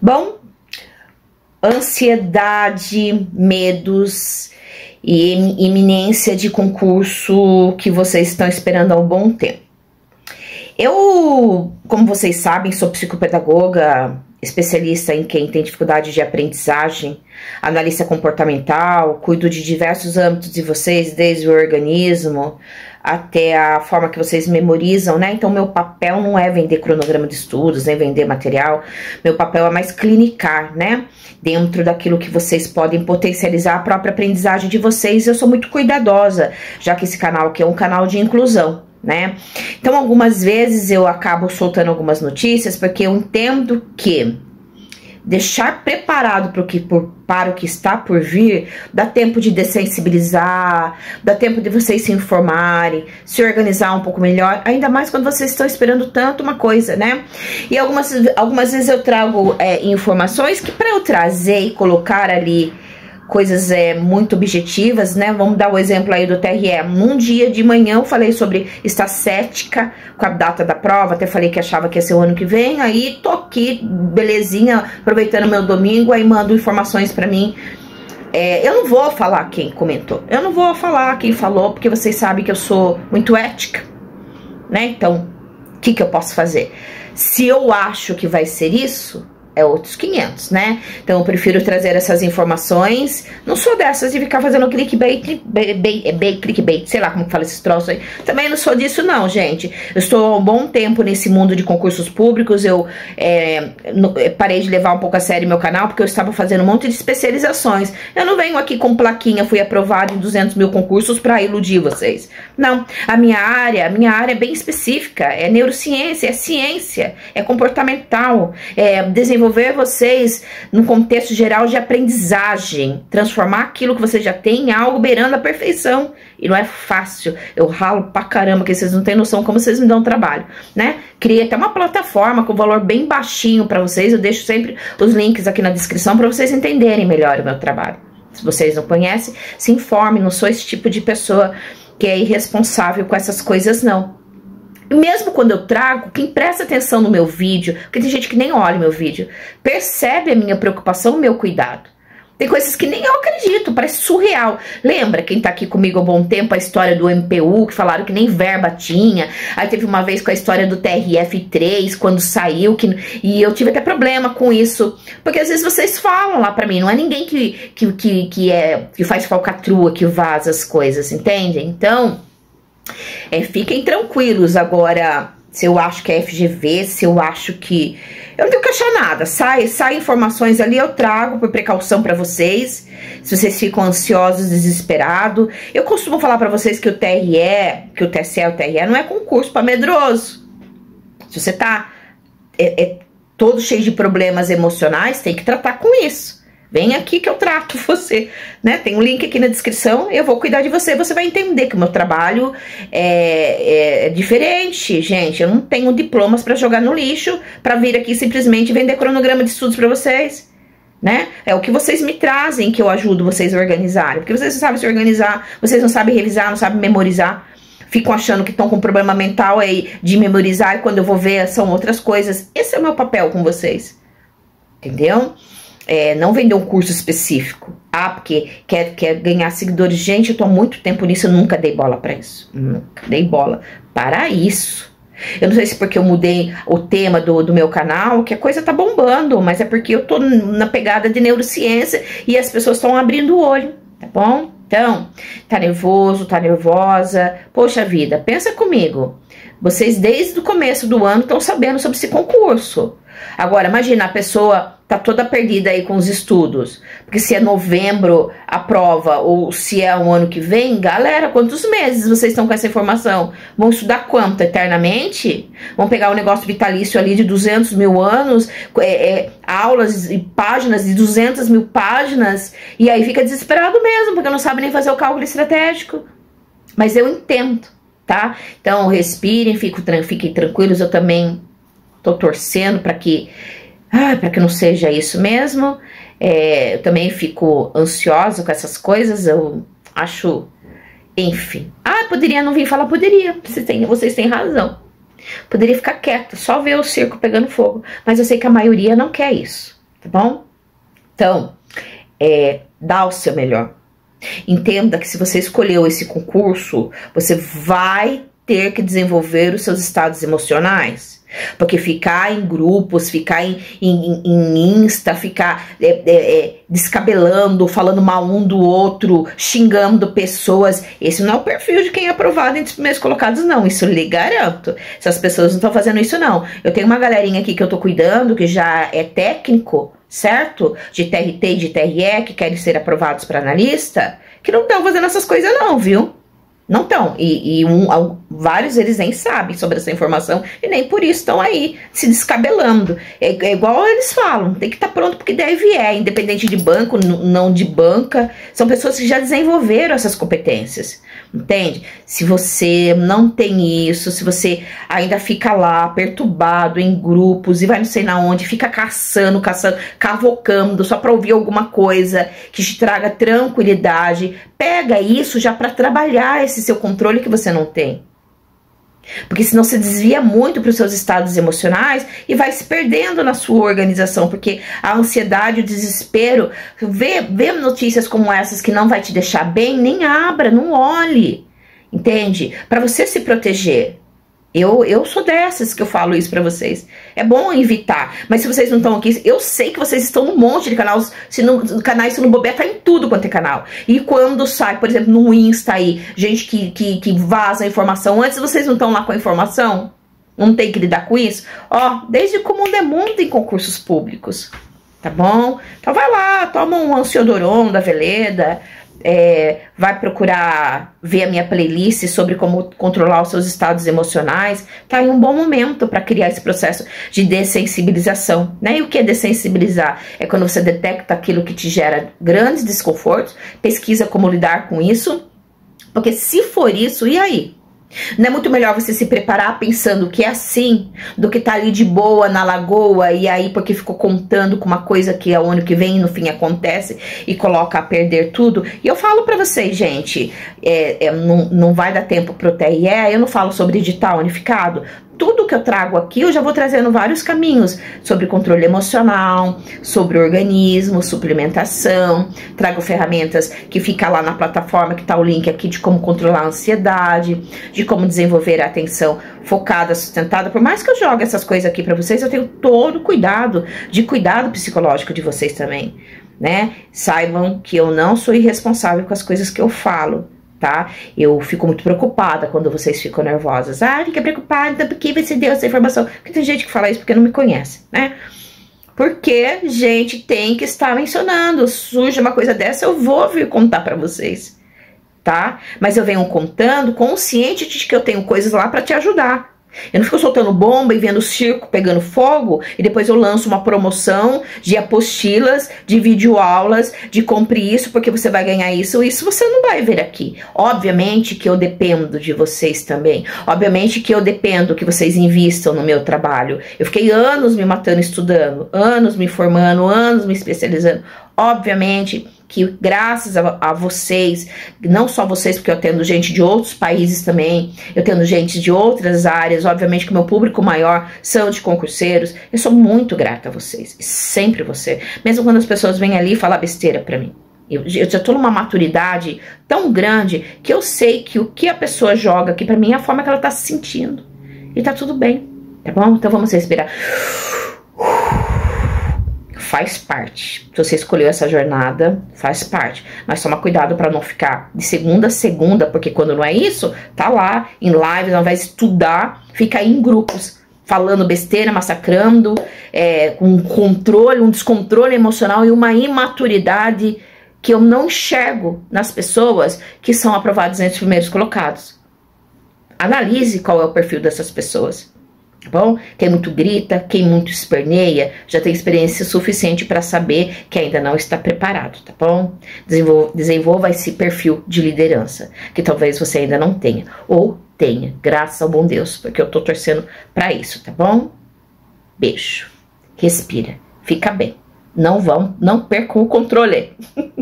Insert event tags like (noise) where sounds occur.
Bom, ansiedade, medos e iminência de concurso que vocês estão esperando há um bom tempo. Eu, como vocês sabem, sou psicopedagoga, especialista em quem tem dificuldade de aprendizagem, analista comportamental, cuido de diversos âmbitos de vocês, desde o organismo até a forma que vocês memorizam, né? Então, meu papel não é vender cronograma de estudos, nem vender material, meu papel é mais clinicar, né? Dentro daquilo que vocês podem potencializar a própria aprendizagem de vocês. Eu sou muito cuidadosa, já que esse canal aqui é um canal de inclusão, né? Então, algumas vezes eu acabo soltando algumas notícias porque eu entendo que deixar preparado para o que, por, para o que está por vir, dá tempo de dessensibilizar, dá tempo de vocês se informarem, se organizar um pouco melhor, ainda mais quando vocês estão esperando tanto uma coisa, né? E algumas, algumas vezes eu trago é, informações que para eu trazer e colocar ali coisas é, muito objetivas, né? Vamos dar o exemplo aí do TRE. Num dia de manhã eu falei sobre estar cética com a data da prova, até falei que achava que ia ser o ano que vem, aí tô aqui, belezinha, aproveitando meu domingo, aí mando informações para mim. É, eu não vou falar quem comentou, eu não vou falar quem falou, porque vocês sabem que eu sou muito ética, né? Então, o que, que eu posso fazer? Se eu acho que vai ser isso, é outros 500, né? Então eu prefiro trazer essas informações. Não sou dessas de ficar fazendo clickbait, bait, bait, clickbait, sei lá como que fala esses troços aí. Também não sou disso não, gente. Eu estou há um bom tempo nesse mundo de concursos públicos. Eu é, parei de levar um pouco a sério meu canal porque eu estava fazendo um monte de especializações. Eu não venho aqui com plaquinha, fui aprovado em 200 mil concursos para iludir vocês. Não, a minha área, a minha área é bem específica. É neurociência, é ciência, é comportamental, é desenvolvimento desenvolver vocês num contexto geral de aprendizagem, transformar aquilo que você já tem em algo beirando a perfeição. E não é fácil. Eu ralo pra caramba, que vocês não têm noção como vocês me dão trabalho, né? Criei até uma plataforma com valor bem baixinho para vocês. Eu deixo sempre os links aqui na descrição para vocês entenderem melhor o meu trabalho. Se vocês não conhecem, se informem. Não sou esse tipo de pessoa que é irresponsável com essas coisas, não mesmo quando eu trago, quem presta atenção no meu vídeo, porque tem gente que nem olha meu vídeo, percebe a minha preocupação, o meu cuidado. Tem coisas que nem eu acredito, parece surreal. Lembra quem tá aqui comigo há bom tempo a história do MPU, que falaram que nem verba tinha. Aí teve uma vez com a história do TRF3, quando saiu, que, e eu tive até problema com isso. Porque às vezes vocês falam lá pra mim, não é ninguém que, que, que, que, é, que faz falcatrua, que vaza as coisas, entende? Então, é, fiquem tranquilos agora. Se eu acho que é FGV, se eu acho que. Eu não tenho que achar nada. Sai, sai informações ali, eu trago por precaução para vocês. Se vocês ficam ansiosos, desesperados. Eu costumo falar para vocês que o TRE, que o TSE, o TRE não é concurso para medroso. Se você tá é, é todo cheio de problemas emocionais, tem que tratar com isso. Vem aqui que eu trato (laughs) você, né? Tem um link aqui na descrição, eu vou cuidar de você. Você vai entender que o meu trabalho é, é diferente, gente. Eu não tenho diplomas para jogar no lixo, para vir aqui simplesmente vender cronograma de estudos para vocês, né? É o que vocês me trazem que eu ajudo vocês a organizarem. Porque vocês não sabem se organizar, vocês não sabem revisar, não sabem memorizar. Ficam achando que estão com problema mental aí de memorizar e quando eu vou ver são outras coisas. Esse é o meu papel com vocês. Entendeu? É, não vender um curso específico. Ah, porque quer, quer ganhar seguidores. Gente, eu tô há muito tempo nisso, eu nunca dei bola para isso. Nunca dei bola para isso. Eu não sei se porque eu mudei o tema do, do meu canal, que a coisa tá bombando, mas é porque eu tô na pegada de neurociência e as pessoas estão abrindo o olho, tá bom? Então, tá nervoso, tá nervosa. Poxa vida, pensa comigo. Vocês desde o começo do ano estão sabendo sobre esse concurso. Agora, imagina a pessoa tá toda perdida aí com os estudos. Porque se é novembro a prova ou se é o ano que vem, galera, quantos meses vocês estão com essa informação? Vão estudar quanto? Eternamente? Vão pegar um negócio vitalício ali de 200 mil anos, é, é, aulas e páginas de 200 mil páginas, e aí fica desesperado mesmo, porque não sabe nem fazer o cálculo estratégico. Mas eu entendo, tá? Então respirem, fiquem tranquilos, eu também tô torcendo para que ah, para que não seja isso mesmo. É, eu também fico ansiosa com essas coisas, eu acho, enfim. Ah, poderia não vir falar, poderia, vocês têm, vocês têm razão. Poderia ficar quieta, só ver o circo pegando fogo. Mas eu sei que a maioria não quer isso, tá bom? Então, é, dá o seu melhor. Entenda que se você escolheu esse concurso, você vai ter que desenvolver os seus estados emocionais. Porque ficar em grupos, ficar em, em, em Insta, ficar é, é, é, descabelando, falando mal um do outro, xingando pessoas, esse não é o perfil de quem é aprovado entre os primeiros colocados, não. Isso lhe garanto. Essas pessoas não estão fazendo isso, não. Eu tenho uma galerinha aqui que eu tô cuidando, que já é técnico, certo? De TRT e de TRE, que querem ser aprovados para analista, que não estão fazendo essas coisas, não, viu? Não estão. E, e um, vários eles nem sabem sobre essa informação e nem por isso estão aí se descabelando. É, é, igual eles falam, tem que estar tá pronto porque deve é, independente de banco, não de banca. São pessoas que já desenvolveram essas competências. Entende? Se você não tem isso, se você ainda fica lá perturbado em grupos e vai não sei na onde, fica caçando, caçando, cavocando só para ouvir alguma coisa que te traga tranquilidade, pega isso já para trabalhar esse seu controle que você não tem. Porque senão você desvia muito para os seus estados emocionais e vai se perdendo na sua organização, porque a ansiedade, o desespero, vê, vê notícias como essas que não vai te deixar bem, nem abra, não olhe, entende? Para você se proteger. Eu, eu sou dessas que eu falo isso para vocês. É bom evitar. Mas se vocês não estão aqui, eu sei que vocês estão num monte de canais. Se no, canais, se no bobear, tá em tudo quanto é canal. E quando sai, por exemplo, no Insta aí, gente que, que, que vaza informação, antes vocês não estão lá com a informação? Não tem que lidar com isso? Ó, desde que o mundo é mundo em concursos públicos. Tá bom? Então vai lá, toma um ansiodoron da Veleda, é, vai procurar ver a minha playlist sobre como controlar os seus estados emocionais, tá em um bom momento para criar esse processo de dessensibilização. Né? E o que é dessensibilizar? É quando você detecta aquilo que te gera grandes desconfortos, pesquisa como lidar com isso, porque se for isso, e aí? Não é muito melhor você se preparar pensando que é assim, do que tá ali de boa na lagoa e aí porque ficou contando com uma coisa que é o ano que vem no fim acontece e coloca a perder tudo. E eu falo para vocês, gente, é, é, não, não vai dar tempo pro TRE, eu não falo sobre edital unificado, tudo que eu trago aqui, eu já vou trazendo vários caminhos sobre controle emocional, sobre organismo, suplementação. Trago ferramentas que fica lá na plataforma, que tá o link aqui de como controlar a ansiedade, de como desenvolver a atenção focada, sustentada. Por mais que eu jogue essas coisas aqui para vocês, eu tenho todo cuidado de cuidado psicológico de vocês também, né? Saibam que eu não sou irresponsável com as coisas que eu falo tá? Eu fico muito preocupada quando vocês ficam nervosas. Ah, fica preocupada porque você deu essa informação. Porque tem gente que fala isso porque não me conhece, né? Porque gente tem que estar mencionando. Surge uma coisa dessa, eu vou vir contar para vocês, tá? Mas eu venho contando consciente de que eu tenho coisas lá para te ajudar. Eu não fico soltando bomba e vendo o circo pegando fogo e depois eu lanço uma promoção de apostilas, de videoaulas, de compre isso porque você vai ganhar isso. Isso você não vai ver aqui. Obviamente que eu dependo de vocês também. Obviamente que eu dependo que vocês invistam no meu trabalho. Eu fiquei anos me matando estudando, anos me formando, anos me especializando. Obviamente que graças a, a, vocês, não só vocês, porque eu tendo gente de outros países também, eu tendo gente de outras áreas, obviamente que o meu público maior são de concurseiros, eu sou muito grata a vocês, sempre você, mesmo quando as pessoas vêm ali falar besteira pra mim. Eu, eu já tô numa maturidade tão grande que eu sei que o que a pessoa joga aqui pra mim é a forma que ela tá se sentindo. E tá tudo bem, tá bom? Então vamos respirar faz parte. Se você escolheu essa jornada, faz parte. Mas toma cuidado para não ficar de segunda a segunda, porque quando não é isso, tá lá em lives, ao invés de estudar, fica aí em grupos, falando besteira, massacrando, é, com um controle, um descontrole emocional e uma imaturidade que eu não enxergo nas pessoas que são aprovadas entre os primeiros colocados. Analise qual é o perfil dessas pessoas. Tá bom? Quem muito grita, quem muito esperneia, já tem experiência suficiente para saber que ainda não está preparado, tá bom? Desenvolva, desenvolva esse perfil de liderança, que talvez você ainda não tenha, ou tenha, graças ao bom Deus, porque eu tô torcendo para isso, tá bom? Beijo. Respira, fica bem. Não vão, não percam o controle. (laughs)